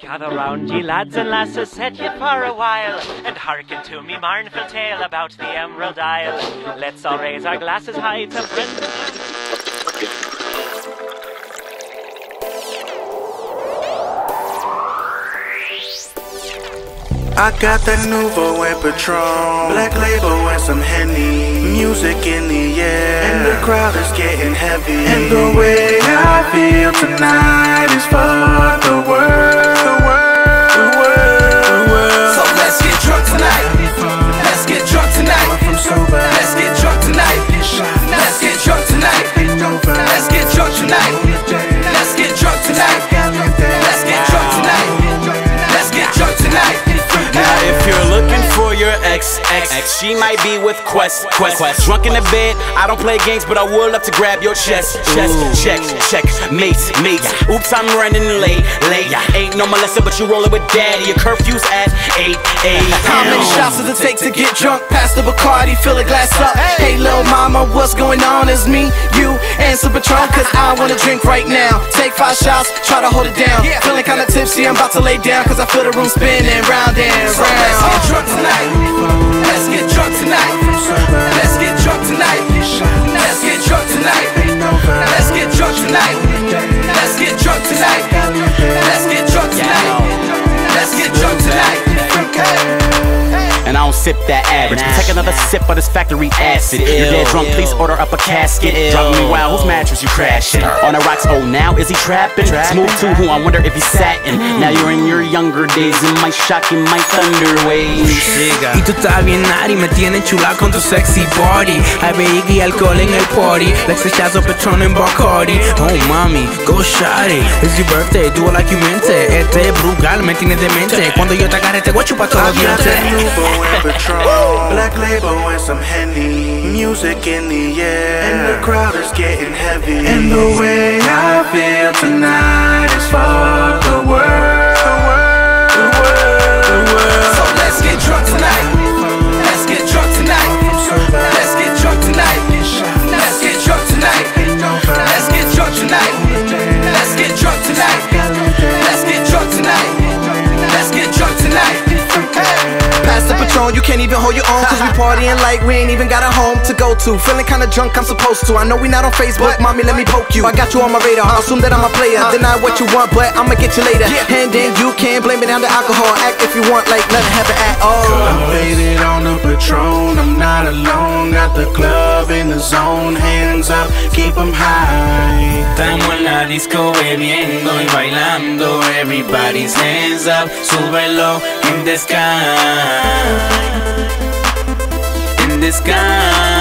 Gather round, ye lads and lasses, set ye for a while, and hearken to me mournful tale about the Emerald Isle. Let's all raise our glasses high to friends. I got that Nuvo and Patron, Black Label and some Henny. Music in the air, and the crowd is getting heavy. And the way I feel tonight is for the world. Ex, she might be with Quest, Quest, Quest. Drunk in the bed, I don't play games, but I would love to grab your chest, chest, check, check, mates, mates. Oops, I'm running late, late. Ain't no molester, but you rolling with daddy. Your curfew's at 8 How many shots does it take to get drunk? Pass the Bacardi, fill a glass up. Hey, little mama, what's going on? It's me, you, and some Patron, cause I wanna drink right now. Take five shots, try to hold it down. Feeling kinda tipsy, I'm about to lay down, cause I feel the room spinning round and round. So let's get drunk tonight. Sip that average. Take another sip of this factory acid. You're dead drunk, please order up a casket. Drop me wild, whose mattress you crashing? On the rocks, oh now is he trapping? Smooth to who I wonder if he's satin. Mm. Now you're in your younger days, in my shock you, might thunder waves. Y tú estás bien nari, me tienes chula con tu sexy body Hay big y alcohol en el party Like Rechazo, Patron and Bacardi Oh mami, go shawty It's your birthday, do it like you meant it Este es Brugal, me tienes demente Cuando yo te agarre te voy a chupar todos I los got that dientes Nuvo and Patron, Black Label and some Henny. Music in the air, and the crowd is getting heavy. And the way I feel tonight is for can't even hold your own Cause we partying like we ain't even got a home to go to. Feeling kinda drunk, I'm supposed to. I know we not on Facebook, mommy, let me poke you. I got you on my radar, I'll assume that I'm a player. Deny what you want, but I'ma get you later. And then you can blame it on the alcohol. Act if you want like nothing happened at all. I'm faded on the Patron, I'm not alone. Got the club in the zone, hands up, keep 'em high. Estamos en la disco bebiendo y bailando. Everybody's hands up, súbelo in the sky. In the sky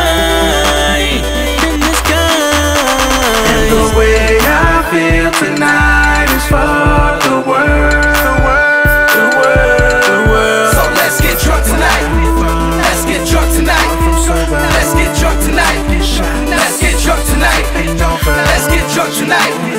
tonight.